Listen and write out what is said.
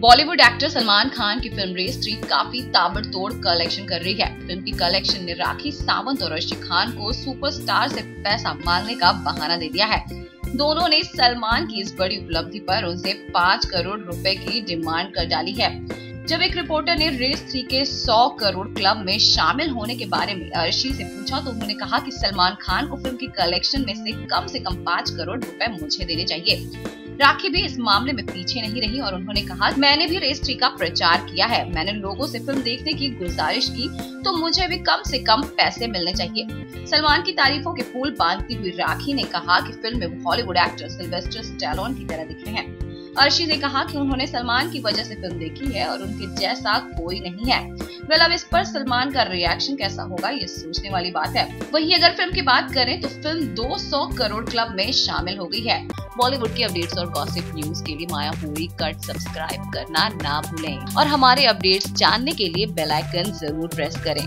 Bollywood actor Salman Khan की film race three काफ़ी ताबड़तोड़ कलेक्शन कर रही है। फ़िल्म की कलेक्शन ने राखी सावंत और अर्शी खान को सुपरस्टार से पैसा मांगने का बहाना दे दिया है। दोनों ने सलमान की इस बड़ी उपलब्धि पर उनसे पाँच करोड़ रुपए की डिमांड कर डाली है। जब एक रिपोर्टर ने रेस थ्री के 100 करोड़ क्लब में शामिल होने के बारे में अर्शी से पूछा तो उन्होंने कहा कि सलमान खान को फ़िल्म की कलेक्शन में से कम से कम पाँच करोड़ रुपए मुझे देने चाहिए। राखी भी इस मामले में पीछे नहीं रही और उन्होंने कहा, मैंने भी रेस थ्री का प्रचार किया है। मैंने लोगों से फ़िल्म देखने की गुजारिश की तो मुझे भी कम से कम पैसे मिलने चाहिए। सलमान की तारीफों के फूल बांधती हुई राखी ने कहा कि फ़िल्म में हॉलीवुड एक्टर सिल्वेस्टर स्टैलोन की तरह दिख रहे हैं। अर्शी ने कहा कि उन्होंने सलमान की वजह से फ़िल्म देखी है और उनके जैसा कोई नहीं है। वेल अब इस पर सलमान का रिएक्शन कैसा होगा, ये सोचने वाली बात है। वही अगर फ़िल्म की बात करें तो फ़िल्म 200 करोड़ क्लब में शामिल हो गई है। बॉलीवुड की अपडेट्स और गॉसिप न्यूज़ के लिए माया हुई कट सब्सक्राइब करना ना भूलें। और हमारे अपडेट्स जानने के लिए बेल आइकन ज़रूर प्रेस करें।